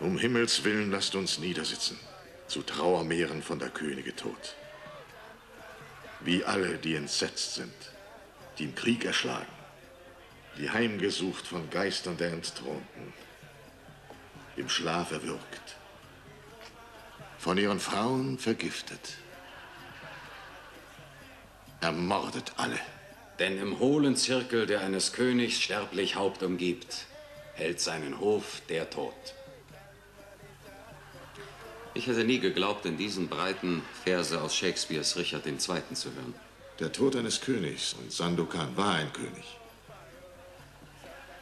Um Himmels willen lasst uns niedersitzen, zu Trauermeeren von der Könige Tod. Wie alle, die entsetzt sind, die im Krieg erschlagen, die heimgesucht von Geistern der Entthronten, im Schlaf erwürgt, von ihren Frauen vergiftet, ermordet alle. Denn im hohlen Zirkel, der eines Königs sterblich Haupt umgibt, hält seinen Hof der Tod. Ich hätte nie geglaubt, in diesen breiten Verse aus Shakespeares Richard II. zu hören. Der Tod eines Königs und Sandokan war ein König.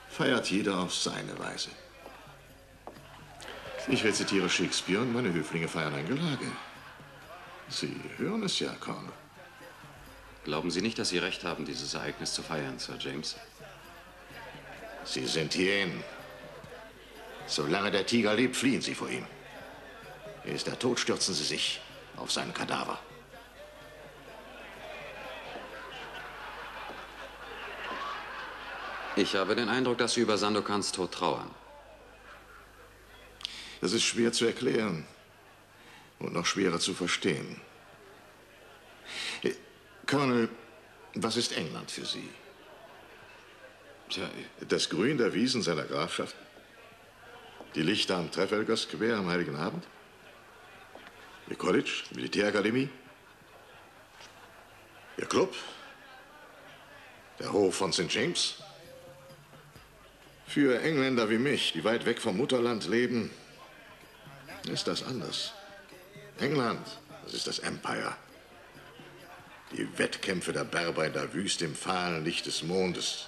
Feiert jeder auf seine Weise. Ich rezitiere Shakespeare und meine Höflinge feiern ein Gelage. Sie hören es ja, Colonel. Glauben Sie nicht, dass Sie recht haben, dieses Ereignis zu feiern, Sir James? Sie sind Hyänen. Solange der Tiger lebt, fliehen Sie vor ihm. Ist er tot, stürzen Sie sich auf seinen Kadaver. Ich habe den Eindruck, dass Sie über Sandokans Tod trauern. Das ist schwer zu erklären und noch schwerer zu verstehen. Äh, Colonel, was ist England für Sie? Tja, das Grün der Wiesen seiner Grafschaft? Die Lichter am Trafalgar Square am Heiligen Abend? Ihr College, Militärakademie, Ihr Club, der Hof von St. James. Für Engländer wie mich, die weit weg vom Mutterland leben, ist das anders. England, das ist das Empire. Die Wettkämpfe der Berber in der Wüste im fahlen Licht des Mondes.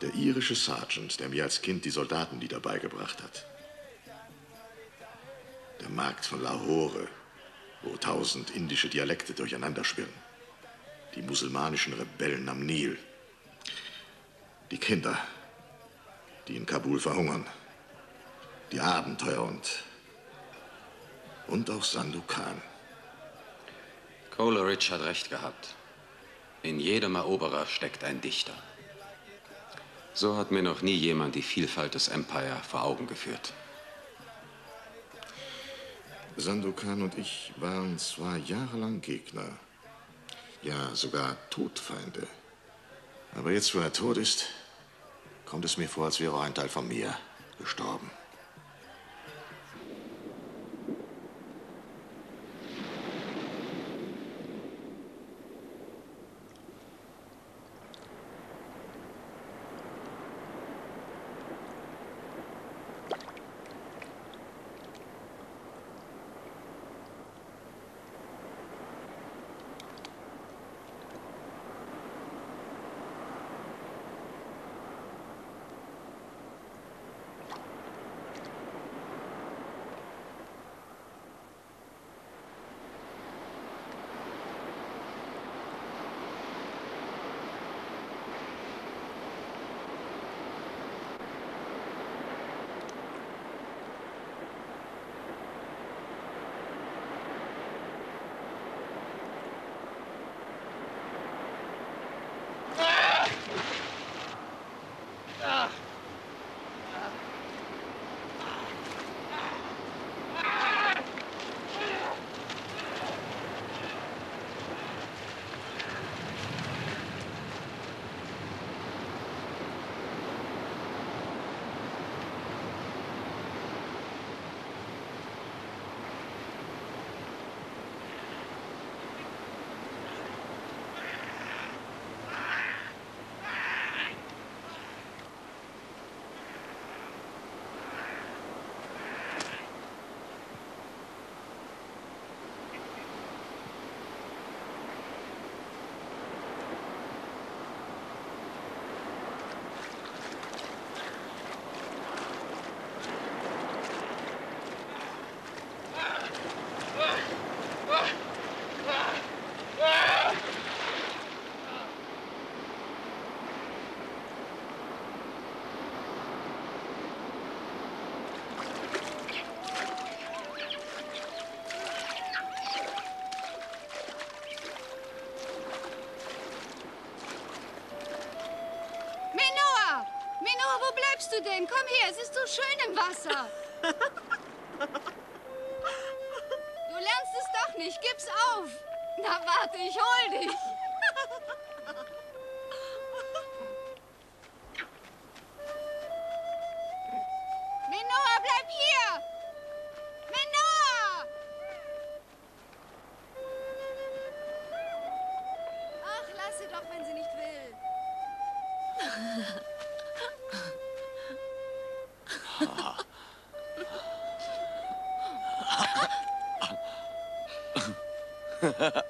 Der irische Sergeant, der mir als Kind die Soldatenlieder beigebracht hat. Der Markt von Lahore, wo tausend indische Dialekte durcheinander schwirren. Die musulmanischen Rebellen am Nil. Die Kinder, die in Kabul verhungern. Die Abenteuer und. und auch Sandokan. Coleridge hat recht gehabt. In jedem Eroberer steckt ein Dichter. So hat mir noch nie jemand die Vielfalt des Empire vor Augen geführt. Sandokan und ich waren zwar jahrelang Gegner, ja sogar Todfeinde. Aber jetzt, wo er tot ist, kommt es mir vor, als wäre ein Teil von mir gestorben. Denn? Komm her, es ist so schön im Wasser. Du lernst es doch nicht. Gib's auf. Na, warte, ich hol dich. Ha ha ha!